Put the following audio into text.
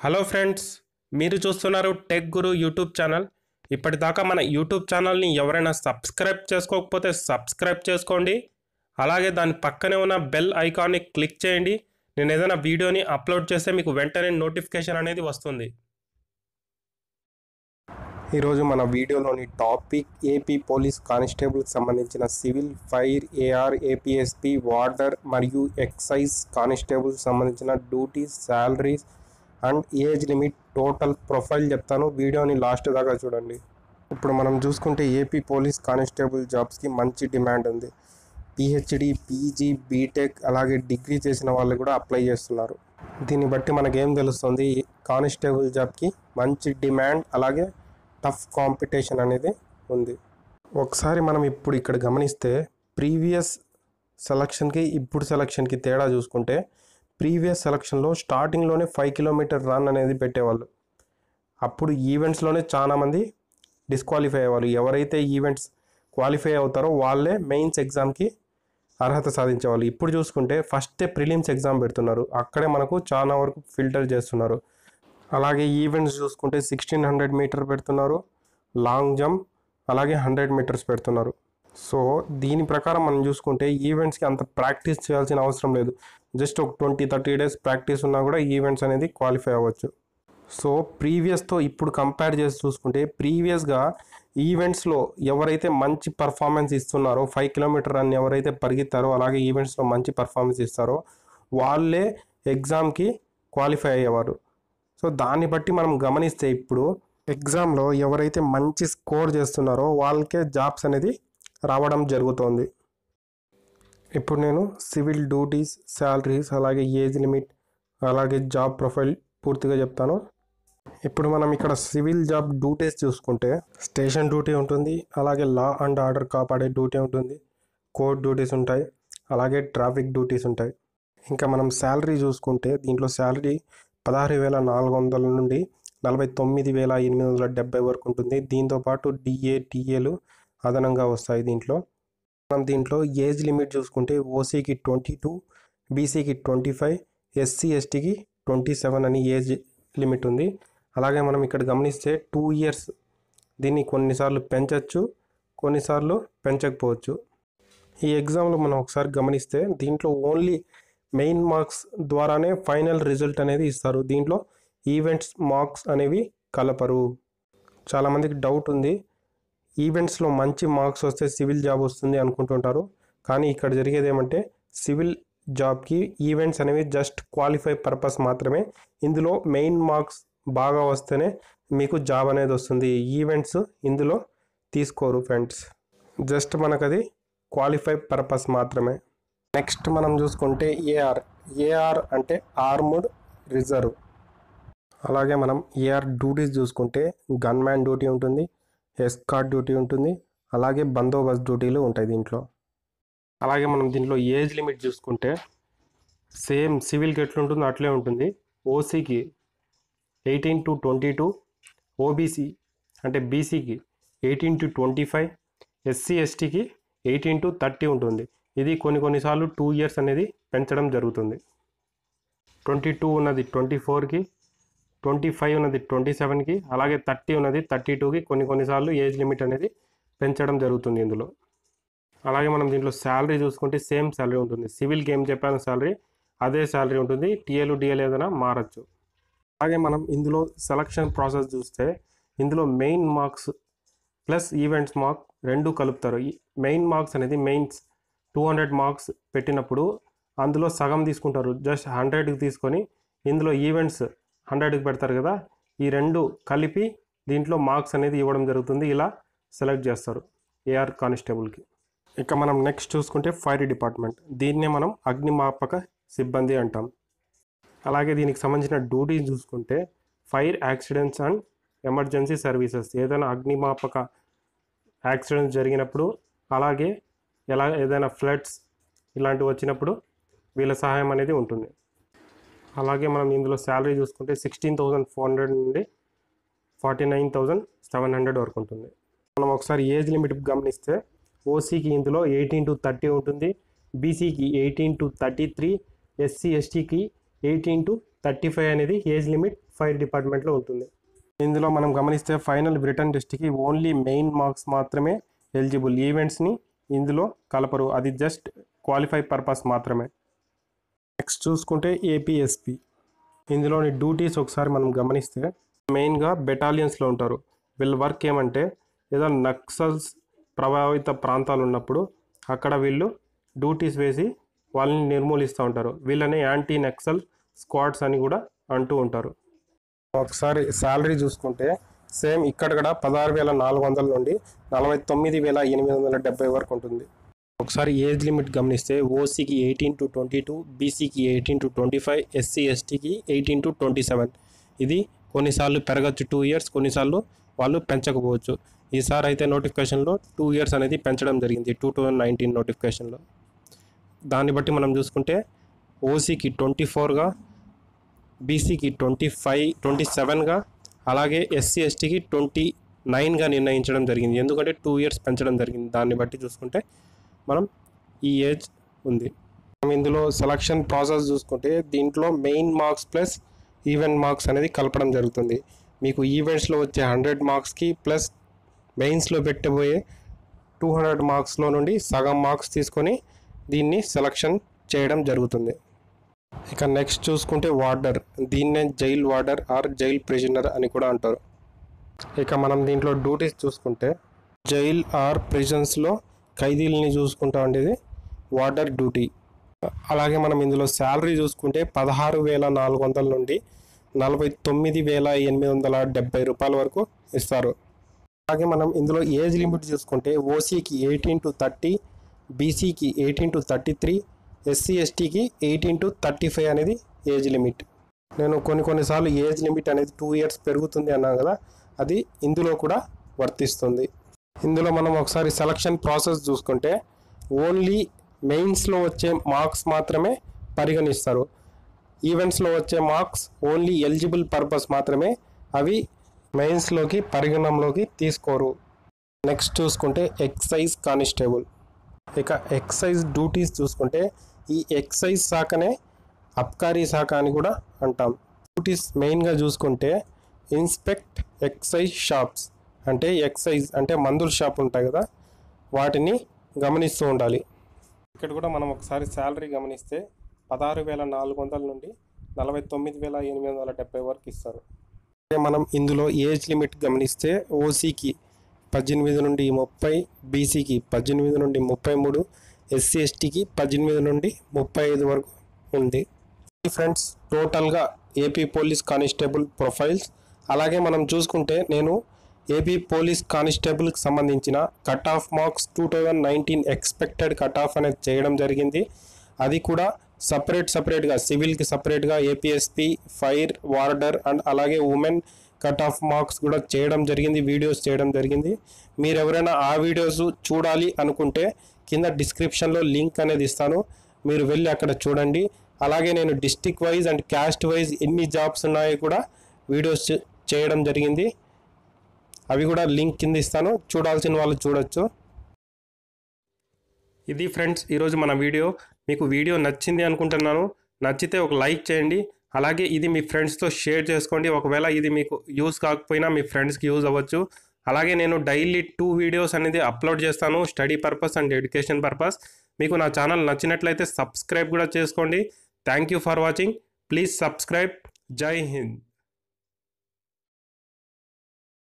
Hello friends మీరు చూస్తున్నారు tech గురు YouTube channel ఇప్పటిదాకా మన యూట్యూబ్ ఛానల్ని ఎవరైనా సబ్స్క్రైబ్ చేసుకోకపోతే సబ్స్క్రైబ్ చేసుకోండి. అలాగే దాని పక్కనే ఉన్న బెల్ ఐకాన్ని క్లిక్ చేయండి. నేను ఏదైనా వీడియోని అప్లోడ్ చేస్తే మీకు వెంటనే నోటిఫికేషన్ అనేది వస్తుంది. ఈరోజు మన వీడియోలోని టాపిక్ ఏపీ పోలీస్ కానిస్టేబుల్కి సంబంధించిన civil fire AR APSP warder మరియు ఎక్సైజ్ కానిస్టేబుల్ సంబంధించిన duties salaries and age limit total profile చెప్తాను. వీడియోని లాస్ట్ దాకా చూడండి. ఇప్పుడు మనం చూసుకుంటే ఏపీ పోలీస్ కానిస్టేబుల్ జాబ్స్కి మంచి డిమాండ్ ఉంది. పిహెచ్డి పీజీ బీటెక్ అలాగే డిగ్రీ చేసిన వాళ్ళు కూడా అప్లై చేస్తున్నారు. దీన్ని బట్టి మనకేం తెలుస్తుంది? కానిస్టేబుల్ జాబ్కి మంచి డిమాండ్ అలాగే టఫ్ కాంపిటీషన్ అనేది ఉంది. ఒకసారి మనం ఇప్పుడు ఇక్కడ గమనిస్తే ప్రీవియస్ సెలక్షన్కి ఇప్పుడు సెలక్షన్కి తేడా చూసుకుంటే ప్రీవియస్ సెలక్షన్లో స్టార్టింగ్లోనే ఫైవ్ కిలోమీటర్ రన్ అనేది పెట్టేవాళ్ళు. అప్పుడు ఈవెంట్స్లోనే చాలామంది డిస్క్వాలిఫై అయ్యేవాళ్ళు. ఎవరైతే ఈవెంట్స్ క్వాలిఫై అవుతారో వాళ్ళే మెయిన్స్ ఎగ్జామ్కి అర్హత సాధించేవాళ్ళు. ఇప్పుడు చూసుకుంటే ఫస్టే ప్రిలిమ్స్ ఎగ్జామ్ పెడుతున్నారు. అక్కడే మనకు చాలా వరకు ఫిల్టర్ చేస్తున్నారు. అలాగే ఈవెంట్స్ చూసుకుంటే సిక్స్టీన్ హండ్రెడ్ మీటర్ పెడుతున్నారు. లాంగ్ జంప్ అలాగే హండ్రెడ్ మీటర్స్ పెడుతున్నారు. సో దీని ప్రకారం మనం చూసుకుంటే ఈవెంట్స్కి అంత ప్రాక్టీస్ చేయాల్సిన అవసరం లేదు. జస్ట్ ఒక ట్వంటీ థర్టీ డేస్ ప్రాక్టీస్ ఉన్నా కూడా ఈవెంట్స్ అనేది క్వాలిఫై అవ్వచ్చు. సో ప్రీవియస్తో ఇప్పుడు కంపేర్ చేసి చూసుకుంటే ప్రీవియస్గా ఈవెంట్స్లో ఎవరైతే మంచి పర్ఫార్మెన్స్ ఇస్తున్నారో ఫైవ్ కిలోమీటర్ రన్ ఎవరైతే పరిగెత్తారో అలాగే ఈవెంట్స్లో మంచి పర్ఫార్మెన్స్ ఇస్తారో వాళ్ళే ఎగ్జామ్కి క్వాలిఫై అయ్యేవారు. సో దాన్ని బట్టి మనం గమనిస్తే ఇప్పుడు ఎగ్జామ్లో ఎవరైతే మంచి స్కోర్ చేస్తున్నారో వాళ్ళకే జాబ్స్ అనేది రావడం జరుగుతోంది. ఇప్పుడు నేను సివిల్ డ్యూటీస్ శాలరీస్ అలాగే ఏజ్ లిమిట్ అలాగే జాబ్ ప్రొఫైల్ పూర్తిగా చెప్తాను. ఇప్పుడు మనం ఇక్కడ సివిల్ జాబ్ డ్యూటీస్ చూసుకుంటే స్టేషన్ డ్యూటీ ఉంటుంది అలాగే లా అండ్ ఆర్డర్ కాపాడే డ్యూటీ ఉంటుంది కోర్ట్ డ్యూటీస్ ఉంటాయి అలాగే ట్రాఫిక్ డ్యూటీస్ ఉంటాయి. ఇంకా మనం శాలరీ చూసుకుంటే దీంట్లో శాలరీ పదహారు వేల నాలుగు వందల నుండి నలభై తొమ్మిది వేల ఎనిమిది వందల డెబ్బై వరకు ఉంటుంది. దీంతోపాటు డిఏ టీఏలు అదనంగా వస్తాయి దీంట్లో. మనం దీంట్లో ఏజ్ లిమిట్ చూసుకుంటే ఓసీకి ట్వంటీ టూ బీసీకి ట్వంటీ ఫైవ్ ఎస్సీ ఎస్టీకి ట్వంటీ సెవెన్ అని ఏజ్ లిమిట్ ఉంది. అలాగే మనం ఇక్కడ గమనిస్తే టూ ఇయర్స్ దీన్ని కొన్నిసార్లు పెంచవచ్చు కొన్నిసార్లు పెంచకపోవచ్చు. ఈ ఎగ్జామ్లో మనం ఒకసారి గమనిస్తే దీంట్లో ఓన్లీ మెయిన్ మార్క్స్ ద్వారానే ఫైనల్ రిజల్ట్ అనేది ఇస్తారు. దీంట్లో ఈవెంట్స్ మార్క్స్ అనేవి కలపరు. చాలామందికి డౌట్ ఉంది. ఈవెంట్స్లో మంచి మార్క్స్ వస్తే సివిల్ జాబ్ వస్తుంది అనుకుంటుంటారు కానీ ఇక్కడ జరిగేది ఏమంటే సివిల్ జాబ్కి ఈవెంట్స్ అనేవి జస్ట్ క్వాలిఫై పర్పస్ మాత్రమే. ఇందులో మెయిన్ మార్క్స్ బాగా వస్తేనే మీకు జాబ్ అనేది వస్తుంది. ఈవెంట్స్ ఇందులో తీసుకోరు ఫ్రెండ్స్. జస్ట్ మనకది క్వాలిఫై పర్పస్ మాత్రమే. నెక్స్ట్ మనం చూసుకుంటే ఏఆర్. ఏఆర్ అంటే ఆర్ముడ్ రిజర్వ్. అలాగే మనం ఏఆర్ డ్యూటీస్ చూసుకుంటే గన్మ్యాన్ డ్యూటీ ఉంటుంది. ఎస్కార్ట్ డ్యూటీ ఉంటుంది. అలాగే బందోబస్త్ డ్యూటీలు ఉంటాయి దీంట్లో. అలాగే మనం దీంట్లో ఏజ్ లిమిట్ చూసుకుంటే సేమ్ సివిల్కి ఎట్లుంటుందో అట్లే ఉంటుంది. ఓసీకి eighteen to twenty two OBC అంటే బీసీకి eighteen to twenty five SC ఎస్టీకి ఎయిటీన్ టు థర్టీ ఉంటుంది. ఇది కొన్ని కొన్నిసార్లు టూ ఇయర్స్ అనేది పెంచడం జరుగుతుంది. ట్వంటీ టూ ఉన్నది ట్వంటీ ఫోర్కి ట్వంటీ ఫైవ్ ఉన్నది ట్వంటీ సెవెన్కి అలాగే థర్టీ ఉన్నది థర్టీ టూకి కొన్ని కొన్నిసార్లు ఏజ్ లిమిట్ అనేది పెంచడం జరుగుతుంది ఇందులో. అలాగే మనం దీంట్లో శాలరీ చూసుకుంటే సేమ్ శాలరీ ఉంటుంది. సివిల్కి ఏం చెప్పాను శాలరీ అదే శాలరీ ఉంటుంది. టీఏలు డిఎల్ ఏదైనా మారచ్చు. అలాగే మనం ఇందులో సెలక్షన్ ప్రాసెస్ చూస్తే ఇందులో main marks plus events mark రెండు కలుపుతారు. మెయిన్ మార్క్స్ అనేది మెయిన్స్ టూ హండ్రెడ్ మార్క్స్ పెట్టినప్పుడు అందులో సగం తీసుకుంటారు. జస్ట్ హండ్రెడ్కి తీసుకొని ఇందులో ఈవెంట్స్ హండ్రెడ్కి పెడతారు కదా ఈ రెండు కలిపి దీంట్లో మార్క్స్ అనేది ఇవ్వడం జరుగుతుంది. ఇలా సెలెక్ట్ చేస్తారు ఏఆర్ కానిస్టేబుల్కి. ఇక మనం నెక్స్ట్ చూసుకుంటే ఫైర్ డిపార్ట్మెంట్. దీన్నే మనం అగ్నిమాపక సిబ్బంది అంటాం. అలాగే దీనికి సంబంధించిన డ్యూటీస్ చూసుకుంటే fire accidents and emergency services. ఏదైనా అగ్నిమాపక యాక్సిడెంట్స్ జరిగినప్పుడు అలాగే ఎలా ఏదైనా ఫ్లడ్స్ ఇలాంటివి వచ్చినప్పుడు వీళ్ళ సహాయం అనేది ఉంటుంది. అలాగే మనం ఇందులో శాలరీ చూసుకుంటే సిక్స్టీన్ థౌజండ్ ఫోర్ హండ్రెడ్ నుండి forty nine thousand seven hundred వరకు ఉంటుంది. మనం ఒకసారి ఏజ్ లిమిట్ గమనిస్తే ఓసీకి ఇందులో ఎయిటీన్ టు థర్టీ ఉంటుంది. బీసీకి eighteen to thirty three SC ఎస్టీకి ఎయిటీన్ టు థర్టీ ఫైవ్ అనేది ఏజ్ లిమిట్ ఫైర్ డిపార్ట్మెంట్లో ఉంటుంది. ఇందులో మనం గమనిస్తే ఫైనల్ బ్రిటన్ టెస్ట్కి ఓన్లీ మెయిన్ మార్క్స్ మాత్రమే ఎలిజిబుల్ ఈవెంట్స్ని ఇందులో కలపరు. అది జస్ట్ క్వాలిఫై పర్పస్ మాత్రమే. నెక్స్ట్ చూసుకుంటే ఏపీఎస్పి ఇందులోని డ్యూటీస్ ఒకసారి మనం గమనిస్తే మెయిన్గా బెటాలియన్స్లో ఉంటారు. వీళ్ళ వర్క్ ఏమంటే ఏదో నక్సల్స్ ప్రభావిత ప్రాంతాలు ఉన్నప్పుడు అక్కడ వీళ్ళు డ్యూటీస్ వేసి వాళ్ళని నిర్మూలిస్తూ ఉంటారు. వీళ్ళని యాంటీ నక్సల్ స్క్వాడ్స్ అని కూడా అంటూ ఉంటారు. ఒకసారి శాలరీ చూసుకుంటే సేమ్ ఇక్కడ కూడా పదహారు వేల నాలుగు వందల నుండి నలభై తొమ్మిది వేల ఎనిమిది వందల డెబ్బై వరకు ఉంటుంది. ఒకసారి ఏజ్ లిమిట్ గమనిస్తే ఓసీకి ఎయిటీన్ టు ట్వంటీ టూ బీసీకి eighteen to twenty five SC ఎస్టీకి ఎయిటీన్ టు ట్వంటీ సెవెన్. ఇది కొన్నిసార్లు పెరగచ్చు టూ ఇయర్స్ కొన్నిసార్లు వాళ్ళు పెంచకపోవచ్చు. ఈసారి అయితే నోటిఫికేషన్లో టూ ఇయర్స్ అనేది పెంచడం జరిగింది టూ థౌజండ్ నైన్టీన్ నోటిఫికేషన్లో. దాన్ని బట్టి మనం చూసుకుంటే ఓసీకి ట్వంటీ ఫోర్గా బీసీకి ట్వంటీ ఫైవ్ ట్వంటీ సెవెన్గా అలాగే ఎస్సీ ఎస్టీకి ట్వంటీ నైన్గా నిర్ణయించడం జరిగింది. ఎందుకంటే టూ ఇయర్స్ పెంచడం జరిగింది. దాన్ని బట్టి చూసుకుంటే మనం ఈ ఏజ్ ఉంది. మనం ఇందులో సెలక్షన్ ప్రాసెస్ చూసుకుంటే దీంట్లో main marks plus event marks అనేది కలపడం జరుగుతుంది. మీకు ఈవెంట్స్లో వచ్చే హండ్రెడ్ మార్క్స్కి ప్లస్ మెయిన్స్లో పెట్టబోయే టూ హండ్రెడ్ మార్క్స్లో నుండి సగం మార్క్స్ తీసుకొని దీన్ని సెలక్షన్ చేయడం జరుగుతుంది. ఇక నెక్స్ట్ చూసుకుంటే వార్డర్ దీన్నే jail warder or jail prisoner అని కూడా అంటారు. ఇక మనం దీంట్లో డ్యూటీస్ చూసుకుంటే జైల్ ఆర్ ప్రిజన్స్లో ఖైదీలని చూసుకుంటా ఉండేది వాటర్ డ్యూటీ అలాగే మనం ఇందులో శాలరీ చూసుకుంటే పదహారు వేల నాలుగు వందల నుండి నలభై తొమ్మిది వేల ఎనిమిది వందల డెబ్బై రూపాయల వరకు ఇస్తారు. అలాగే మనం ఇందులో ఏజ్ లిమిట్ చూసుకుంటే ఓసీకి ఎయిటీన్ టు థర్టీ బీసీకి eighteen to thirty three SC ఎస్టీకి ఎయిటీన్ టు థర్టీ ఫైవ్ అనేది ఏజ్ లిమిట్ నేను కొన్ని కొన్నిసార్లు ఏజ్ లిమిట్ అనేది టూ ఇయర్స్ పెరుగుతుంది అన్నాను కదా అది ఇందులో కూడా వర్తిస్తుంది. ఇందులో మనం ఒకసారి సెలక్షన్ ప్రాసెస్ చూసుకుంటే ఓన్లీ మెయిన్స్లో వచ్చే మార్క్స్ మాత్రమే పరిగణిస్తారు. ఈవెంట్స్లో వచ్చే మార్క్స్ ఓన్లీ ఎలిజిబుల్ పర్పస్ మాత్రమే అవి మెయిన్స్లోకి పరిగణంలోకి తీసుకోరు. నెక్స్ట్ చూసుకుంటే ఎక్సైజ్ కానిస్టేబుల్ ఇక ఎక్సైజ్ డ్యూటీస్ చూసుకుంటే ఈ ఎక్సైజ్ శాఖనే అబ్కారీ శాఖ అని కూడా అంటాం. డ్యూటీస్ మెయిన్గా చూసుకుంటే ఇన్స్పెక్ట్ ఎక్సైజ్ షాప్స్ అంటే ఎక్సైజ్ అంటే మందుల షాప్ ఉంటాయి కదా వాటిని గమనిస్తూ ఉండాలి. ఇక్కడ కూడా మనం ఒకసారి శాలరీ గమనిస్తే పదహారు వేల నాలుగు వందల నుండి నలభై తొమ్మిది వేల ఎనిమిది వందల డెబ్బై వరకు ఇస్తారు. మనం ఇందులో ఏజ్ లిమిట్ గమనిస్తే ఓసీకి పద్దెనిమిది నుండి ముప్పై బీసీకి పద్దెనిమిది నుండి ముప్పై మూడు ఎస్సీ ఎస్టీకి పద్దెనిమిది నుండి ముప్పై ఐదు వరకు ఉంది. ఫ్రెండ్స్ టోటల్గా ఏపీ పోలీస్ కానిస్టేబుల్ ప్రొఫైల్స్ అలాగే మనం చూసుకుంటే నేను ఏపీ పోలీస్ కానిస్టేబుల్కి సంబంధించిన cut off marks two thousand nineteen expected cut off అనేది చేయడం జరిగింది. అది కూడా సపరేట్ సపరేట్గా సివిల్కి సపరేట్గా ఏపీఎస్పి ఫైర్ వార్డర్ అండ్ అలాగే ఉమెన్ కట్ ఆఫ్ మార్క్స్ కూడా చేయడం జరిగింది వీడియోస్ చేయడం జరిగింది. మీరు ఎవరైనా ఆ వీడియోస్ చూడాలి అనుకుంటే కింద డిస్క్రిప్షన్లో లింక్ అనేది ఇస్తాను. మీరు వెళ్ళి అక్కడ చూడండి. అలాగే నేను district wise and caste wise ఎన్ని జాబ్స్ ఉన్నాయో కూడా వీడియోస్ చేయడం జరిగింది. అవి కూడా లింక్ కింద ఇస్తాను. చూడాల్సిన వాళ్ళు చూడొచ్చు. ఇది ఫ్రెండ్స్ ఈరోజు మన వీడియో. మీకు వీడియో నచ్చింది అనుకుంటున్నాను. నచ్చితే ఒక లైక్ చేయండి. అలాగే ఇది మీ ఫ్రెండ్స్తో షేర్ చేసుకోండి. ఒకవేళ ఇది మీకు యూస్ కాకపోయినా మీ ఫ్రెండ్స్కి యూజ్ అవ్వచ్చు. అలాగే నేను డైలీ టూ వీడియోస్ అనేది అప్లోడ్ చేస్తాను. Study purpose and education purpose. మీకు నా ఛానల్ నచ్చినట్లయితే సబ్స్క్రైబ్ కూడా చేసుకోండి. Thank you for watching. Please subscribe. జై హింద్.